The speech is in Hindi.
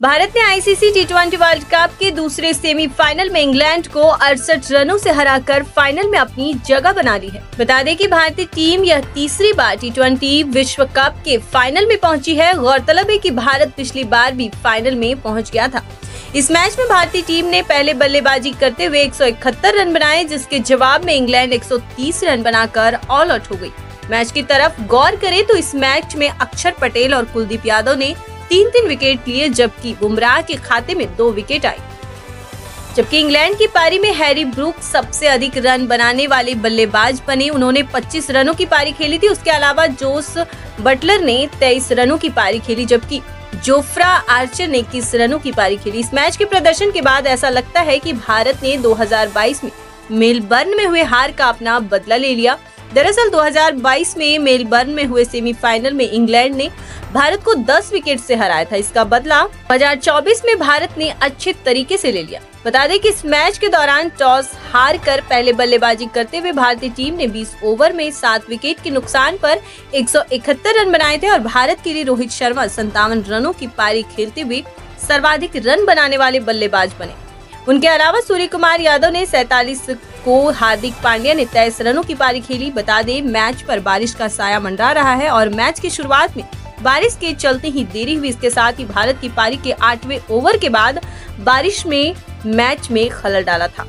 भारत ने ICC T twenty world cup के दूसरे सेमीफाइनल में इंग्लैंड को अड़सठ रनों से हराकर फाइनल में अपनी जगह बना ली है। बता दें कि भारतीय टीम यह तीसरी बार टी ट्वेंटी विश्व कप के फाइनल में पहुँची है। गौरतलब है कि भारत पिछली बार भी फाइनल में पहुँच गया था। इस मैच में भारतीय टीम ने पहले बल्लेबाजी करते हुए एक सौ इकहत्तर रन बनाए, जिसके जवाब में इंग्लैंड एक सौ तीस रन बनाकर ऑल आउट हो गई मैच की तरफ़ गौर करें तो इस मैच में अक्षर पटेल और कुलदीप यादव ने तीन तीन विकेट लिए, जबकि बुमराह के खाते में दो विकेट आई जबकि इंग्लैंड की पारी में हैरी ब्रूक सबसे अधिक रन बनाने वाले बल्लेबाज बने। उन्होंने 25 रनों की पारी खेली थी। उसके अलावा जोस बटलर ने 23 रनों की पारी खेली, जबकि जोफ्रा आर्चर ने इक्कीस रनों की पारी खेली। इस मैच के प्रदर्शन के बाद ऐसा लगता है कि भारत ने 2022 में मेलबर्न में हुए हार का अपना बदला ले लिया। दरअसल 2022 में मेलबर्न में हुए सेमीफाइनल में इंग्लैंड ने भारत को 10 विकेट से हराया था। इसका बदला 2024 में भारत ने अच्छे तरीके से ले लिया। बता दें कि इस मैच के दौरान टॉस हार कर पहले बल्लेबाजी करते हुए भारतीय टीम ने 20 ओवर में सात विकेट के नुकसान पर 171 रन बनाए थे और भारत के लिए रोहित शर्मा संतावन रनों की पारी खेलते हुए सर्वाधिक रन बनाने वाले बल्लेबाज बने। उनके अलावा सूर्य कुमार यादव ने सैतालीस को हार्दिक पांड्या ने तेईस रनों की पारी खेली। बता दें, मैच पर बारिश का साया मंडरा रहा है और मैच की शुरुआत में बारिश के चलते ही देरी हुई। इसके साथ ही भारत की पारी के आठवें ओवर के बाद बारिश में मैच में खलल डाला था।